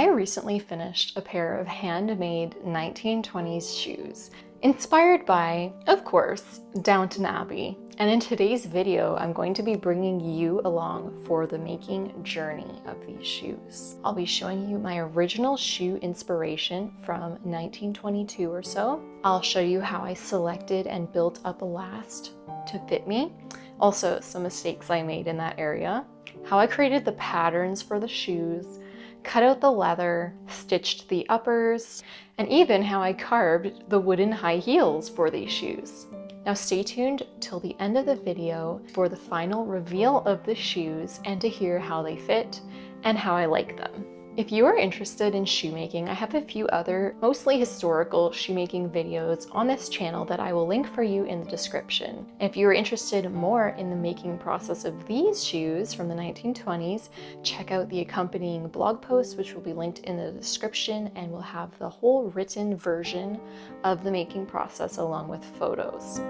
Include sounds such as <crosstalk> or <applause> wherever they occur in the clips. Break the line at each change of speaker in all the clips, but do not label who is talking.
I recently finished a pair of handmade 1920s shoes, inspired by, of course, Downton Abbey. And in today's video, I'm going to be bringing you along for the making journey of these shoes. I'll be showing you my original shoe inspiration from 1922 or so. I'll show you how I selected and built up a last to fit me. Also, some mistakes I made in that area. How I created the patterns for the shoes, cut out the leather, stitched the uppers, and even how I carved the wooden high heels for these shoes. Now stay tuned till the end of the video for the final reveal of the shoes and to hear how they fit and how I like them. If you are interested in shoemaking, I have a few other, mostly historical shoemaking videos on this channel that I will link for you in the description. If you are interested more in the making process of these shoes from the 1920s, check out the accompanying blog post, which will be linked in the description and will have the whole written version of the making process along with photos.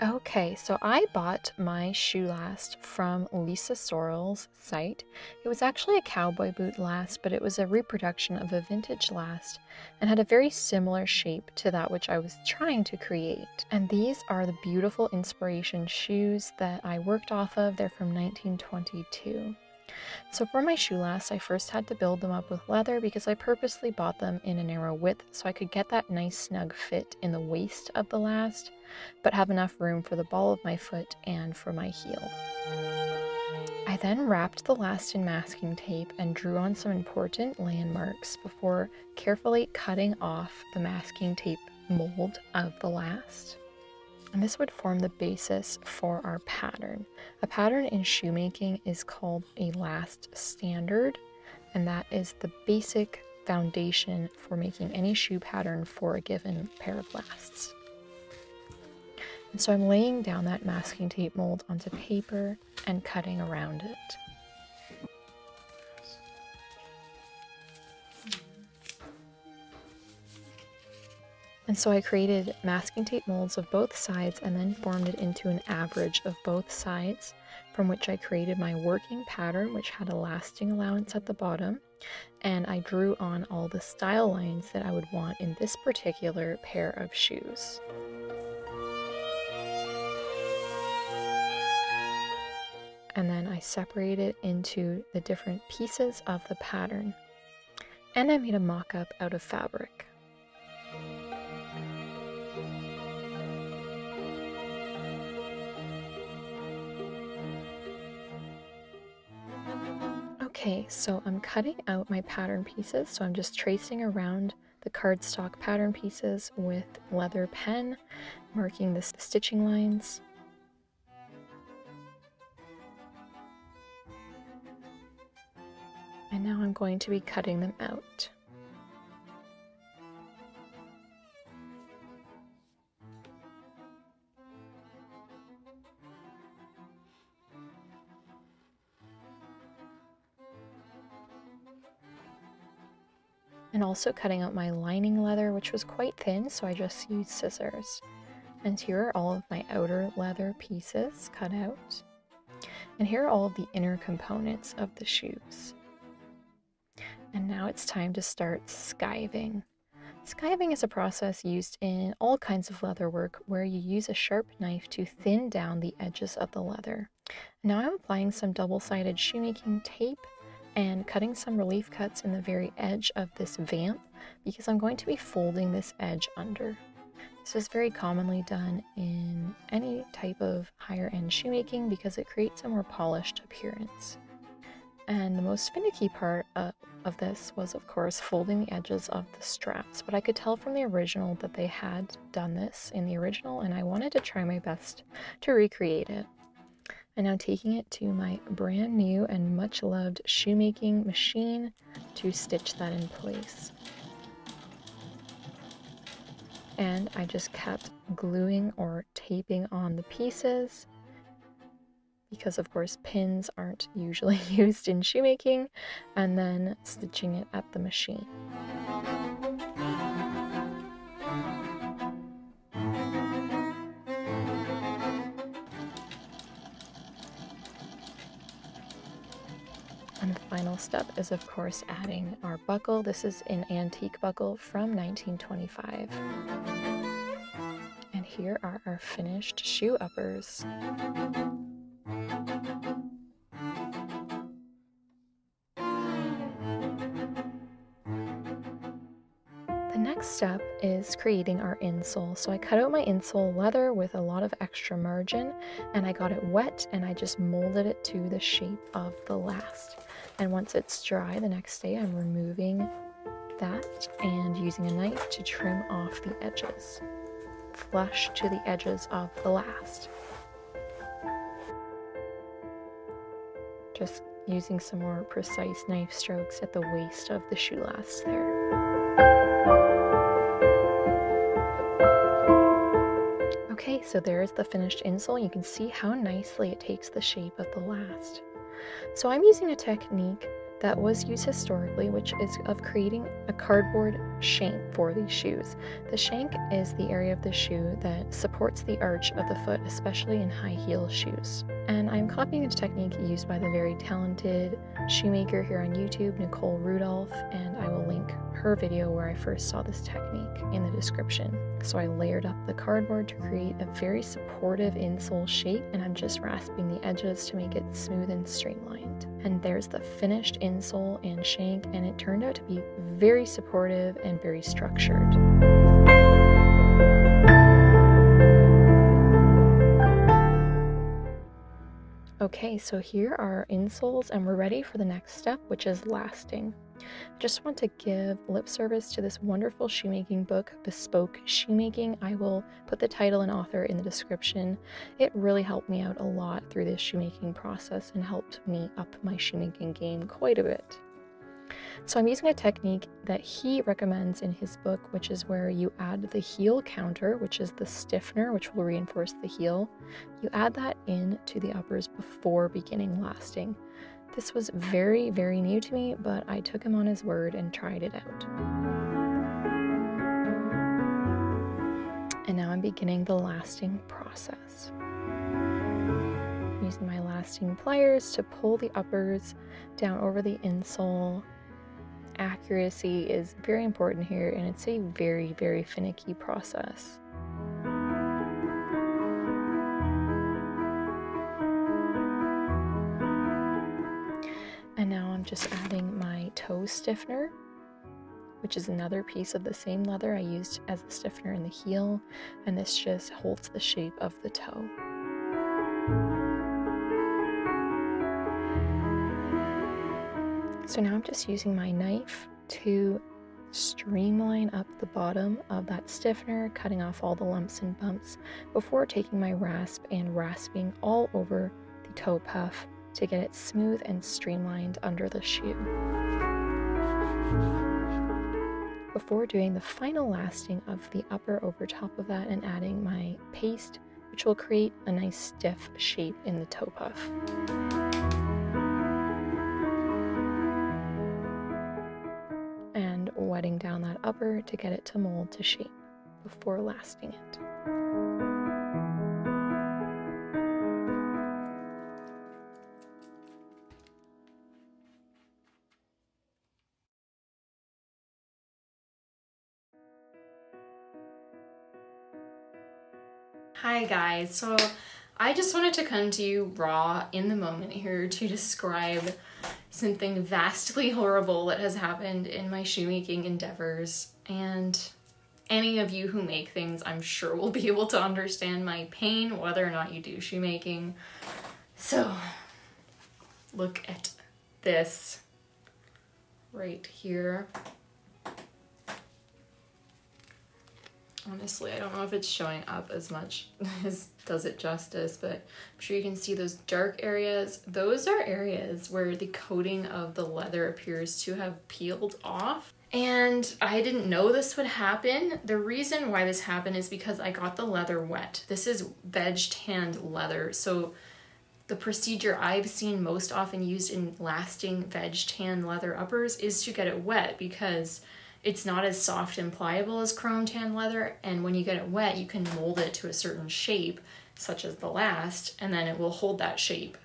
Okay, so I bought my shoe last from Lisa Sorrell's site. It was actually a cowboy boot last, but it was a reproduction of a vintage last and had a very similar shape to that which I was trying to create. And these are the beautiful inspiration shoes that I worked off of. They're from 1922. So for my shoe last, I first had to build them up with leather because I purposely bought them in a narrow width so I could get that nice snug fit in the waist of the last, but have enough room for the ball of my foot and for my heel. I then wrapped the last in masking tape and drew on some important landmarks before carefully cutting off the masking tape mold of the last. And this would form the basis for our pattern. A pattern in shoemaking is called a last standard, and that is the basic foundation for making any shoe pattern for a given pair of lasts. And so I'm laying down that masking tape mold onto paper and cutting around it. And so I created masking tape molds of both sides and then formed it into an average of both sides from which I created my working pattern which had a lasting allowance at the bottom and I drew on all the style lines that I would want in this particular pair of shoes. And then I separated it into the different pieces of the pattern. And I made a mock-up out of fabric. Okay, so I'm cutting out my pattern pieces. So I'm just tracing around the cardstock pattern pieces with leather pen, marking the stitching lines. And now I'm going to be cutting them out. and also cutting out my lining leather, which was quite thin, so I just used scissors. And here are all of my outer leather pieces cut out. And here are all the inner components of the shoes. And now it's time to start skiving. Skiving is a process used in all kinds of leather work where you use a sharp knife to thin down the edges of the leather. Now I'm applying some double-sided shoemaking tape and cutting some relief cuts in the very edge of this vamp because I'm going to be folding this edge under. This is very commonly done in any type of higher end shoemaking because it creates a more polished appearance. And the most finicky part of this was of course folding the edges of the straps, but I could tell from the original that they had done this in the original and I wanted to try my best to recreate it and now taking it to my brand new and much loved shoemaking machine to stitch that in place. And I just kept gluing or taping on the pieces because of course pins aren't usually <laughs> used in shoemaking and then stitching it at the machine. And the final step is of course adding our buckle. This is an antique buckle from 1925. And here are our finished shoe uppers. The next step is creating our insole. So I cut out my insole leather with a lot of extra margin and I got it wet and I just molded it to the shape of the last. And once it's dry the next day, I'm removing that and using a knife to trim off the edges, flush to the edges of the last. Just using some more precise knife strokes at the waist of the shoe last there. Okay, so there's the finished insole. You can see how nicely it takes the shape of the last. So I'm using a technique that was used historically, which is of creating a cardboard shank for these shoes. The shank is the area of the shoe that supports the arch of the foot, especially in high heel shoes. And I'm copying a technique used by the very talented shoemaker here on YouTube, Nicole Rudolph, and I will link her video where I first saw this technique in the description. So I layered up the cardboard to create a very supportive insole shape and I'm just rasping the edges to make it smooth and streamlined. And there's the finished insole and shank and it turned out to be very supportive and very structured. Okay, so here are insoles and we're ready for the next step, which is lasting. I just want to give lip service to this wonderful shoemaking book, Bespoke Shoemaking. I will put the title and author in the description. It really helped me out a lot through this shoemaking process and helped me up my shoemaking game quite a bit. So I'm using a technique that he recommends in his book, which is where you add the heel counter, which is the stiffener, which will reinforce the heel. You add that in to the uppers before beginning lasting. This was very, very new to me, but I took him on his word and tried it out. And now I'm beginning the lasting process. using my lasting pliers to pull the uppers down over the insole accuracy is very important here, and it's a very, very finicky process. And now I'm just adding my toe stiffener, which is another piece of the same leather I used as a stiffener in the heel, and this just holds the shape of the toe. So now I'm just using my knife to streamline up the bottom of that stiffener, cutting off all the lumps and bumps before taking my rasp and rasping all over the toe puff to get it smooth and streamlined under the shoe. Before doing the final lasting of the upper over top of that and adding my paste, which will create a nice stiff shape in the toe puff. Down that upper to get it to mold to shape before lasting it.
Hi guys, so I just wanted to come to you raw in the moment here to describe something vastly horrible that has happened in my shoemaking endeavors. And any of you who make things, I'm sure will be able to understand my pain, whether or not you do shoemaking. So, look at this right here. Honestly. I don't know if it's showing up as much <laughs> as does it justice, but I'm sure you can see those dark areas. Those are areas where the coating of the leather appears to have peeled off. And I didn't know this would happen. The reason why this happened is because I got the leather wet. This is veg tanned leather. So the procedure I've seen most often used in lasting veg tan leather uppers is to get it wet because it's not as soft and pliable as chrome tan leather, and when you get it wet, you can mold it to a certain shape, such as the last, and then it will hold that shape.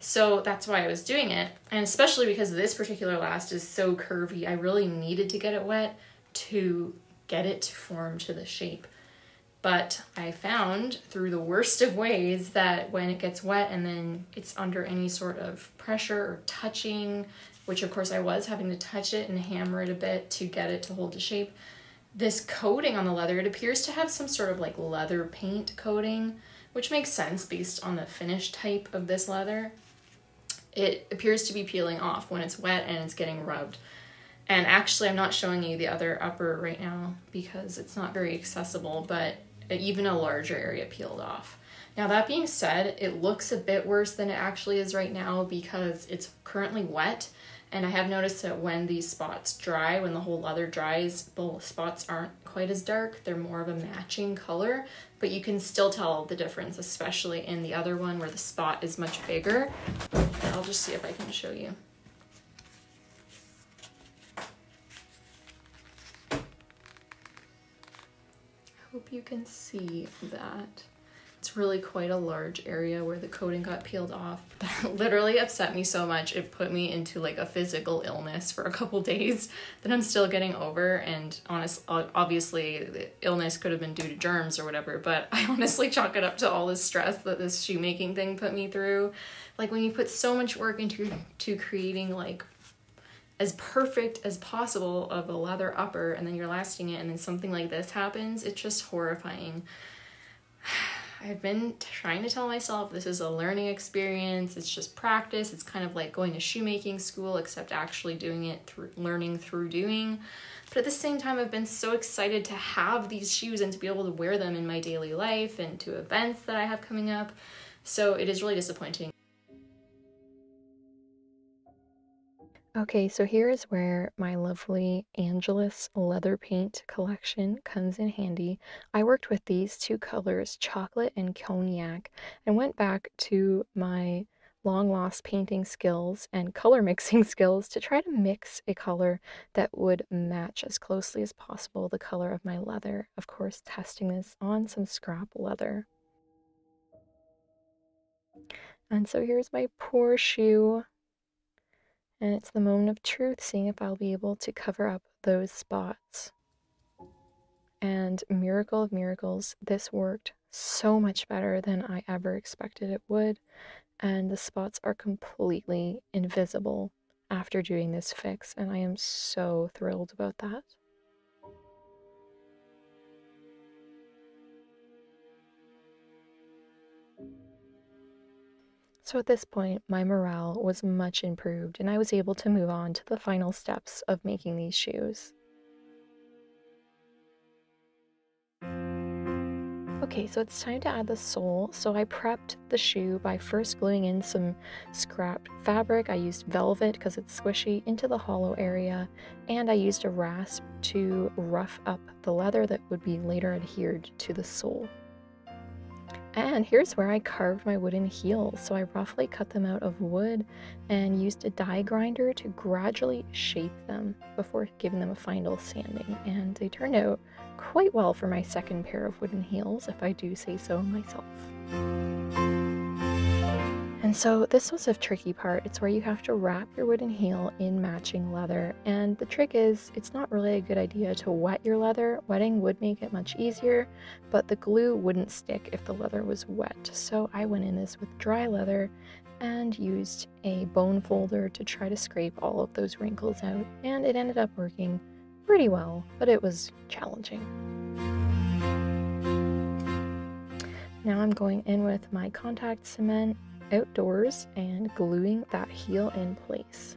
So that's why I was doing it. And especially because this particular last is so curvy, I really needed to get it wet to get it to form to the shape. But I found through the worst of ways that when it gets wet and then it's under any sort of pressure or touching, which of course I was having to touch it and hammer it a bit to get it to hold the shape, this coating on the leather, it appears to have some sort of like leather paint coating, which makes sense based on the finish type of this leather. It appears to be peeling off when it's wet and it's getting rubbed. And actually, I'm not showing you the other upper right now because it's not very accessible, but even a larger area peeled off. Now, that being said, it looks a bit worse than it actually is right now because it's currently wet. And I have noticed that when these spots dry, when the whole leather dries, the spots aren't quite as dark. They're more of a matching color, but you can still tell the difference, especially in the other one where the spot is much bigger. I'll just see if I can show you. I hope you can see that. It's really quite a large area where the coating got peeled off. <laughs> That literally upset me so much. It put me into like a physical illness for a couple <laughs> days that I'm still getting over. And honest, obviously, the illness could have been due to germs or whatever, but <laughs> I honestly chalk it up to all the stress that this shoemaking thing put me through. Like when you put so much work into to creating like as perfect as possible of a leather upper and then you're lasting it and then something like this happens, it's just horrifying. <sighs> I've been trying to tell myself this is a learning experience, it's just practice. It's kind of like going to shoemaking school, except actually doing it through learning through doing. But at the same time, I've been so excited to have these shoes and to be able to wear them in my daily life and to events that I have coming up. So it is really disappointing.
Okay, so here is where my lovely Angelus leather paint collection comes in handy. I worked with these two colors, chocolate and cognac, and went back to my long lost painting skills and color <laughs> mixing skills to try to mix a color that would match as closely as possible the color of my leather. Of course, testing this on some scrap leather. And so here's my poor shoe and it's the moment of truth, seeing if I'll be able to cover up those spots. And miracle of miracles, this worked so much better than I ever expected it would. And the spots are completely invisible after doing this fix, and I am so thrilled about that. So at this point, my morale was much improved, and I was able to move on to the final steps of making these shoes. Okay, so it's time to add the sole. So I prepped the shoe by first gluing in some scrap fabric. I used velvet because it's squishy into the hollow area, and I used a rasp to rough up the leather that would be later adhered to the sole. And here's where I carved my wooden heels. So I roughly cut them out of wood and used a die grinder to gradually shape them before giving them a final sanding. And they turned out quite well for my second pair of wooden heels, if I do say so myself. And so this was a tricky part. It's where you have to wrap your wooden heel in matching leather. And the trick is, it's not really a good idea to wet your leather. Wetting would make it much easier, but the glue wouldn't stick if the leather was wet. So I went in this with dry leather and used a bone folder to try to scrape all of those wrinkles out. And it ended up working pretty well, but it was challenging. Now I'm going in with my contact cement outdoors and gluing that heel in place.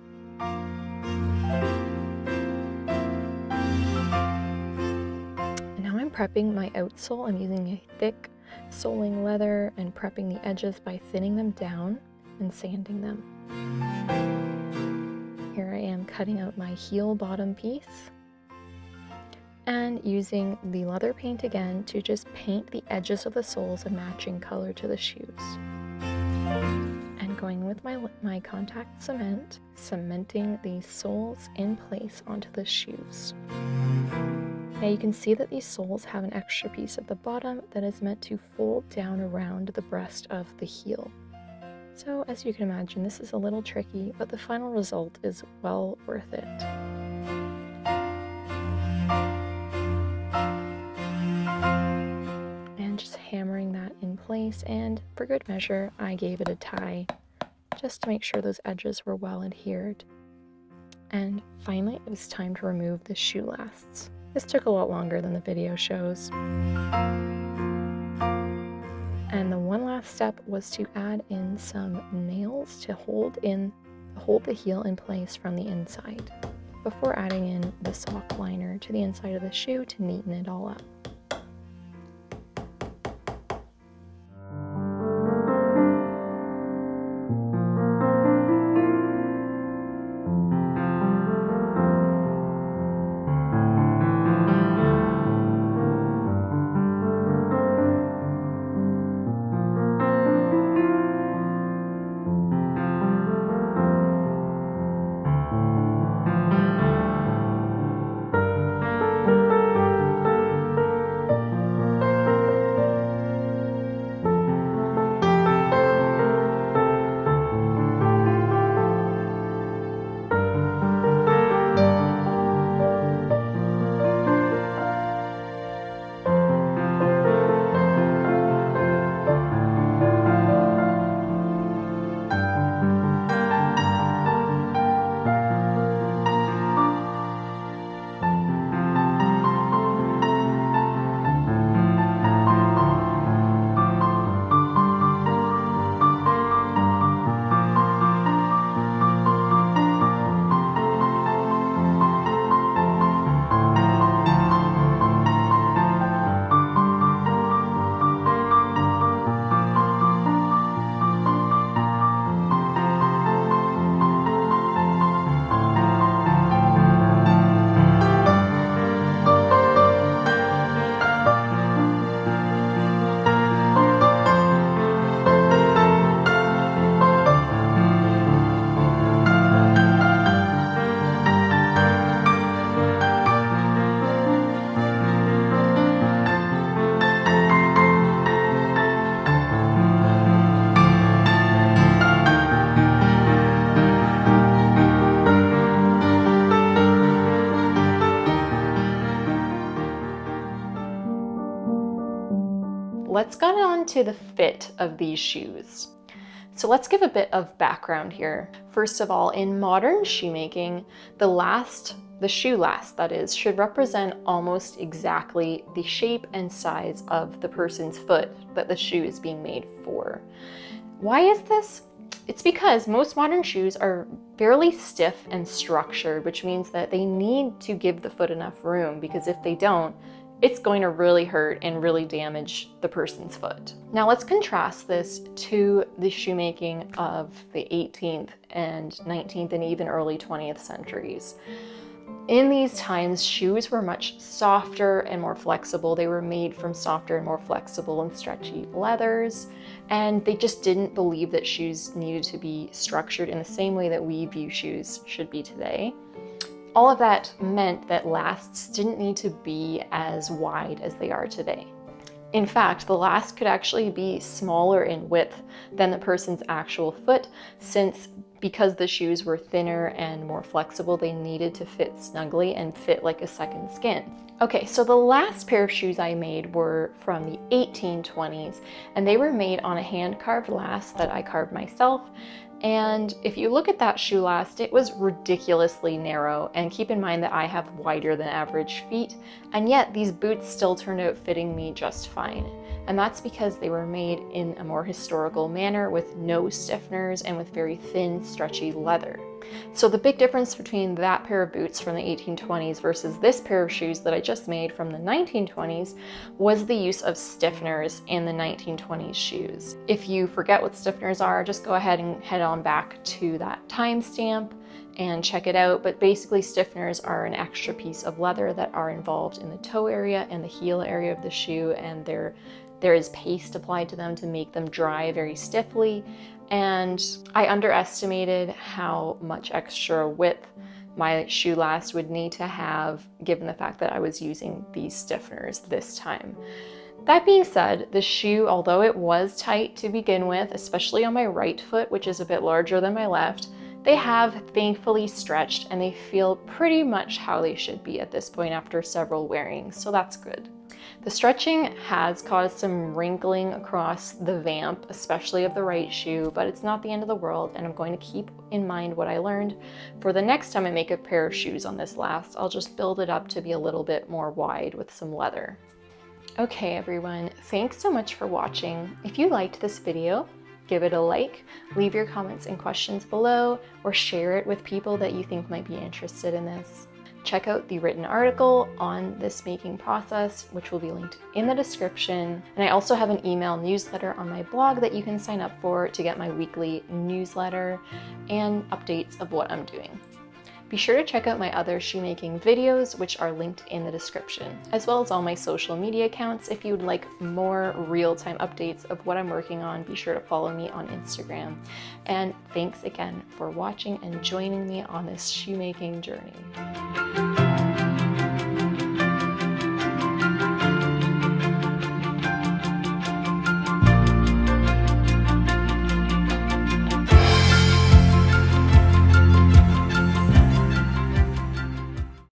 Now I'm prepping my outsole. I'm using a thick soling leather and prepping the edges by thinning them down and sanding them. Here I am cutting out my heel bottom piece and using the leather paint again to just paint the edges of the soles a matching color to the shoes going with my, my contact cement, cementing the soles in place onto the shoes. Now you can see that these soles have an extra piece at the bottom that is meant to fold down around the breast of the heel. So as you can imagine, this is a little tricky, but the final result is well worth it. And just hammering that in place, and for good measure, I gave it a tie just to make sure those edges were well adhered. And finally, it was time to remove the shoe lasts. This took a lot longer than the video shows. And the one last step was to add in some nails to hold in hold the heel in place from the inside before adding in the sock liner to the inside of the shoe to neaten it all up. The fit of these shoes. So let's give a bit of background here. First of all, in modern shoemaking, the last, the shoe last that is, should represent almost exactly the shape and size of the person's foot that the shoe is being made for. Why is this? It's because most modern shoes are fairly stiff and structured, which means that they need to give the foot enough room because if they don't, it's going to really hurt and really damage the person's foot. Now let's contrast this to the shoemaking of the 18th and 19th and even early 20th centuries. In these times, shoes were much softer and more flexible. They were made from softer and more flexible and stretchy leathers, and they just didn't believe that shoes needed to be structured in the same way that we view shoes should be today all of that meant that lasts didn't need to be as wide as they are today. In fact, the last could actually be smaller in width than the person's actual foot since because the shoes were thinner and more flexible, they needed to fit snugly and fit like a second skin. Okay, so the last pair of shoes I made were from the 1820s and they were made on a hand carved last that I carved myself and if you look at that shoe last, it was ridiculously narrow. And keep in mind that I have wider than average feet, and yet these boots still turned out fitting me just fine. And that's because they were made in a more historical manner with no stiffeners and with very thin, stretchy leather. So the big difference between that pair of boots from the 1820s versus this pair of shoes that I just made from the 1920s was the use of stiffeners in the 1920s shoes. If you forget what stiffeners are, just go ahead and head on back to that timestamp and check it out. But basically, stiffeners are an extra piece of leather that are involved in the toe area and the heel area of the shoe, and they're there is paste applied to them to make them dry very stiffly. And I underestimated how much extra width my shoe last would need to have given the fact that I was using these stiffeners this time. That being said, the shoe, although it was tight to begin with, especially on my right foot, which is a bit larger than my left, they have thankfully stretched and they feel pretty much how they should be at this point after several wearings, so that's good. The stretching has caused some wrinkling across the vamp, especially of the right shoe, but it's not the end of the world and I'm going to keep in mind what I learned. For the next time I make a pair of shoes on this last, I'll just build it up to be a little bit more wide with some leather. Okay everyone, thanks so much for watching. If you liked this video, give it a like, leave your comments and questions below, or share it with people that you think might be interested in this. Check out the written article on this making process, which will be linked in the description. And I also have an email newsletter on my blog that you can sign up for to get my weekly newsletter and updates of what I'm doing. Be sure to check out my other shoemaking videos, which are linked in the description, as well as all my social media accounts. If you would like more real-time updates of what I'm working on, be sure to follow me on Instagram. And thanks again for watching and joining me on this shoemaking journey.